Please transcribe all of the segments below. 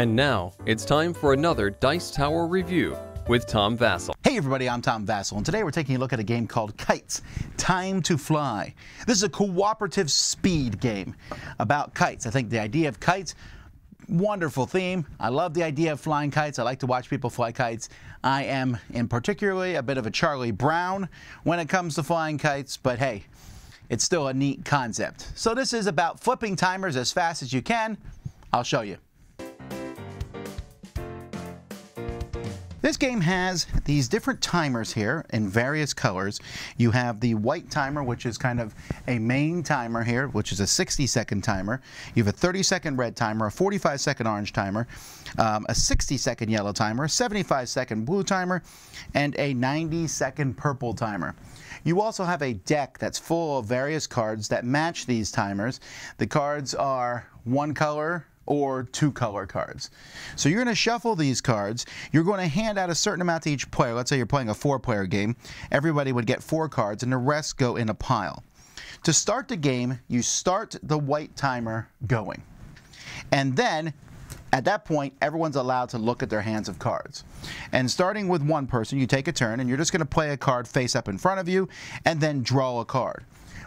And now, it's time for another Dice Tower review with Tom Vasel. Hey everybody, I'm Tom Vasel, and today we're taking a look at a game called Kites Time to Fly. This is a cooperative speed game about kites. I think the idea of kites, wonderful theme. I love the idea of flying kites. I like to watch people fly kites. I am, in particularly, a bit of a Charlie Brown when it comes to flying kites, but hey, it's still a neat concept. So this is about flipping timers as fast as you can. I'll show you. This game has these different timers here in various colors. You have the white timer, which is kind of a main timer here, which is a 60 second timer. You have a 30 second red timer, a 45 second orange timer, um, a 60 second yellow timer, a 75 second blue timer, and a 90 second purple timer. You also have a deck that's full of various cards that match these timers. The cards are one color, or two color cards. So you're going to shuffle these cards. You're going to hand out a certain amount to each player. Let's say you're playing a four player game. Everybody would get four cards and the rest go in a pile. To start the game, you start the white timer going. And then at that point, everyone's allowed to look at their hands of cards. And starting with one person, you take a turn and you're just going to play a card face up in front of you and then draw a card.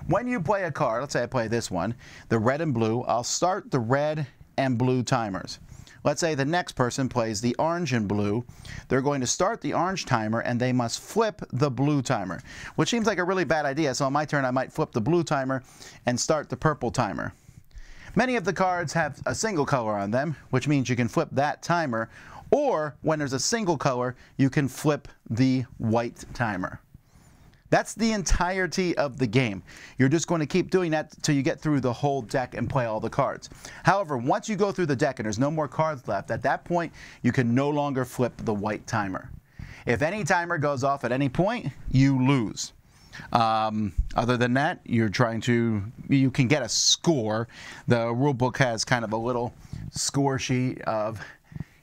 When you play a card, let's say I play this one, the red and blue, I'll start the red and blue timers. Let's say the next person plays the orange and blue. They're going to start the orange timer and they must flip the blue timer, which seems like a really bad idea. So on my turn, I might flip the blue timer and start the purple timer. Many of the cards have a single color on them, which means you can flip that timer, or when there's a single color, you can flip the white timer. That's the entirety of the game. You're just going to keep doing that until you get through the whole deck and play all the cards. However, once you go through the deck and there's no more cards left, at that point, you can no longer flip the white timer. If any timer goes off at any point, you lose. Um, other than that, you're trying to, you can get a score. The rule book has kind of a little score sheet of,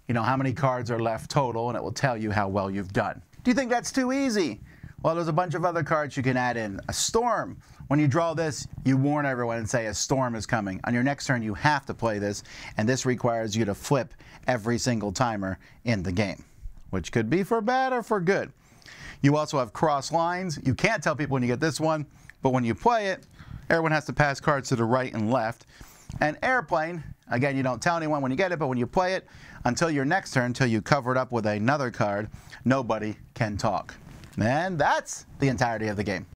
you know, how many cards are left total, and it will tell you how well you've done. Do you think that's too easy? Well, there's a bunch of other cards you can add in. A storm. When you draw this, you warn everyone and say a storm is coming. On your next turn, you have to play this, and this requires you to flip every single timer in the game, which could be for bad or for good. You also have cross lines. You can't tell people when you get this one, but when you play it, everyone has to pass cards to the right and left. And airplane, again, you don't tell anyone when you get it, but when you play it, until your next turn, until you cover it up with another card, nobody can talk. And that's the entirety of the game.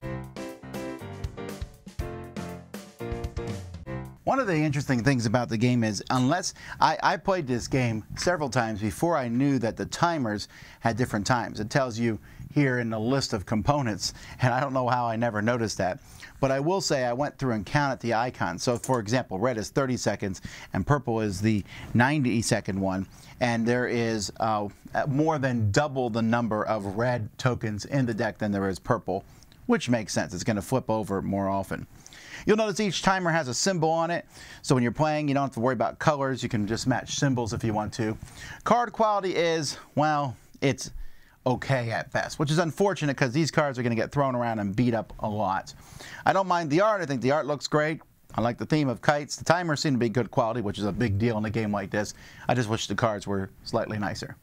One of the interesting things about the game is, unless I, I, played this game several times before I knew that the timers had different times. It tells you here in the list of components, and I don't know how I never noticed that. But I will say I went through and counted the icons. So for example, red is 30 seconds and purple is the 90 second one. And there is uh, more than double the number of red tokens in the deck than there is purple, which makes sense. It's going to flip over more often. You'll notice each timer has a symbol on it, so when you're playing, you don't have to worry about colors. You can just match symbols if you want to. Card quality is, well, it's okay at best, which is unfortunate because these cards are going to get thrown around and beat up a lot. I don't mind the art. I think the art looks great. I like the theme of kites. The timers seem to be good quality, which is a big deal in a game like this. I just wish the cards were slightly nicer.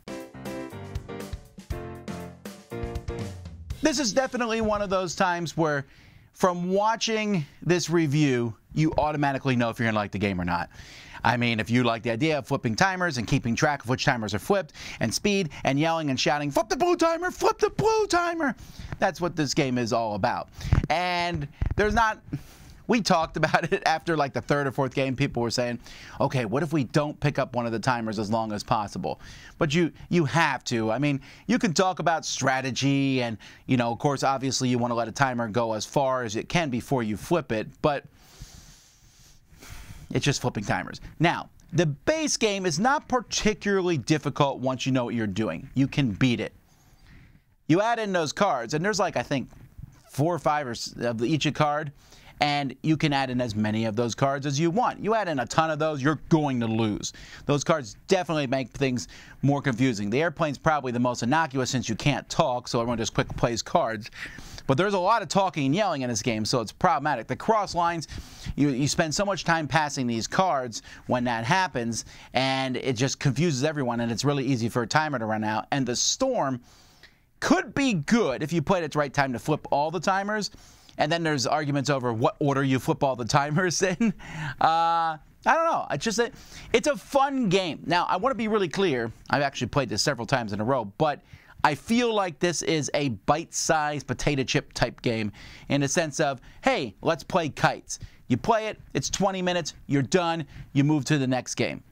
This is definitely one of those times where from watching this review, you automatically know if you're going to like the game or not. I mean, if you like the idea of flipping timers and keeping track of which timers are flipped, and speed, and yelling and shouting, flip the blue timer, flip the blue timer, that's what this game is all about. And there's not we talked about it after like the third or fourth game. People were saying, okay, what if we don't pick up one of the timers as long as possible? But you you have to. I mean, you can talk about strategy and, you know, of course, obviously you want to let a timer go as far as it can before you flip it, but it's just flipping timers. Now, the base game is not particularly difficult once you know what you're doing. You can beat it. You add in those cards, and there's like, I think, four or five of each a card and you can add in as many of those cards as you want. You add in a ton of those, you're going to lose. Those cards definitely make things more confusing. The airplane's probably the most innocuous since you can't talk, so everyone just quick plays cards. But there's a lot of talking and yelling in this game, so it's problematic. The cross lines, you, you spend so much time passing these cards when that happens, and it just confuses everyone, and it's really easy for a timer to run out. And the storm could be good if you played at the right time to flip all the timers. And then there's arguments over what order you flip all the timers in. Uh, I don't know. It's just a, it's a fun game. Now, I want to be really clear. I've actually played this several times in a row, but I feel like this is a bite-sized potato chip type game in the sense of, hey, let's play kites. You play it, it's 20 minutes, you're done, you move to the next game.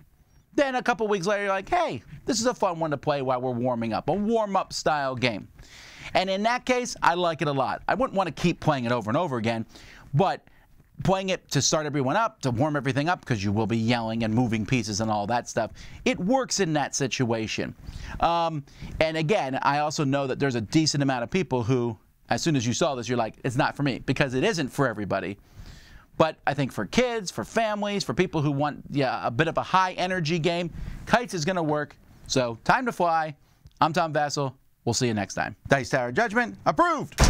Then a couple weeks later, you're like, hey, this is a fun one to play while we're warming up, a warm-up style game. And in that case, I like it a lot. I wouldn't want to keep playing it over and over again, but playing it to start everyone up, to warm everything up, because you will be yelling and moving pieces and all that stuff. It works in that situation. Um, and again, I also know that there's a decent amount of people who, as soon as you saw this, you're like, it's not for me, because it isn't for everybody. But I think for kids, for families, for people who want yeah, a bit of a high energy game, Kites is going to work. So time to fly. I'm Tom Vasel. We'll see you next time. Dice Tower Judgment approved.